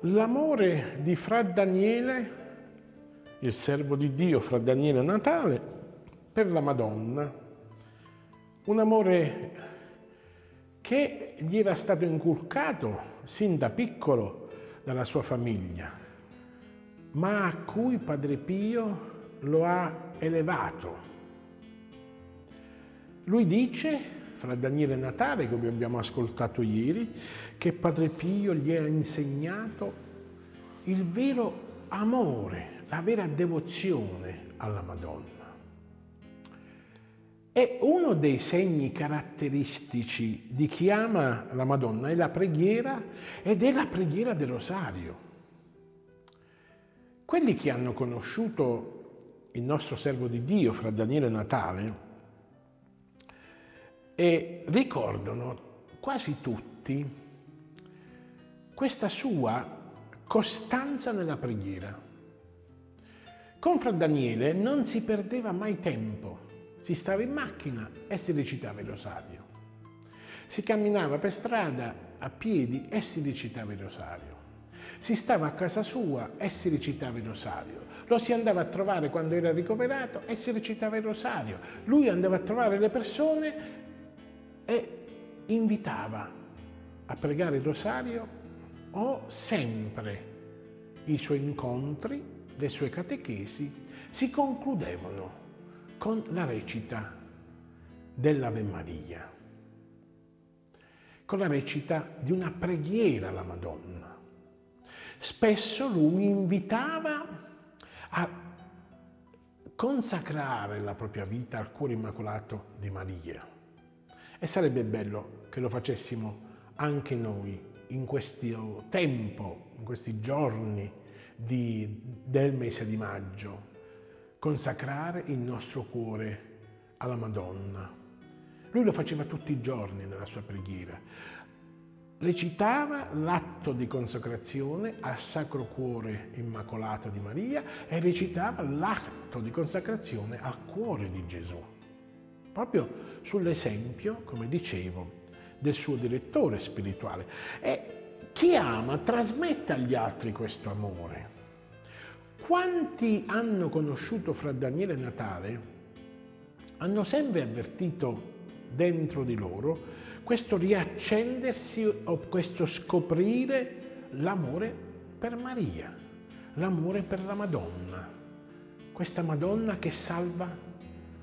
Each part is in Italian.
L'amore di Fra Daniele, il servo di Dio Fra Daniele Natale, per la Madonna. Un amore che gli era stato inculcato sin da piccolo dalla sua famiglia, ma a cui Padre Pio lo ha elevato. Lui dice fra Daniele e Natale, come abbiamo ascoltato ieri, che Padre Pio gli ha insegnato il vero amore, la vera devozione alla Madonna. E uno dei segni caratteristici di chi ama la Madonna è la preghiera ed è la preghiera del rosario. Quelli che hanno conosciuto il nostro servo di Dio, fra Daniele e Natale, e ricordano quasi tutti questa sua costanza nella preghiera. Con Fra Daniele non si perdeva mai tempo, si stava in macchina e si recitava il rosario. Si camminava per strada a piedi e si recitava il rosario. Si stava a casa sua e si recitava il rosario. Lo si andava a trovare quando era ricoverato e si recitava il rosario. Lui andava a trovare le persone e invitava a pregare il rosario o sempre i suoi incontri, le sue catechesi si concludevano con la recita dell'Ave Maria, con la recita di una preghiera alla Madonna. Spesso lui invitava a consacrare la propria vita al cuore immacolato di Maria e sarebbe bello che lo facessimo anche noi in questo tempo, in questi giorni di, del mese di maggio, consacrare il nostro cuore alla Madonna. Lui lo faceva tutti i giorni nella sua preghiera. Recitava l'atto di consacrazione al Sacro Cuore Immacolato di Maria e recitava l'atto di consacrazione al cuore di Gesù proprio sull'esempio, come dicevo, del suo direttore spirituale. E chi ama trasmette agli altri questo amore. Quanti hanno conosciuto fra Daniele e Natale hanno sempre avvertito dentro di loro questo riaccendersi o questo scoprire l'amore per Maria, l'amore per la Madonna, questa Madonna che salva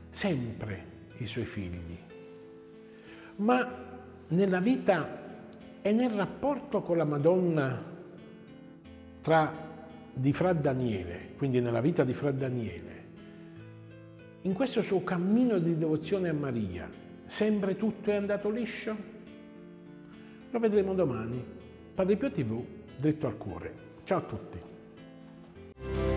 sempre i suoi figli. Ma nella vita e nel rapporto con la Madonna tra di Fra Daniele, quindi nella vita di Fra Daniele, in questo suo cammino di devozione a Maria, sempre tutto è andato liscio? Lo vedremo domani. Padre Pio TV, dritto al cuore. Ciao a tutti.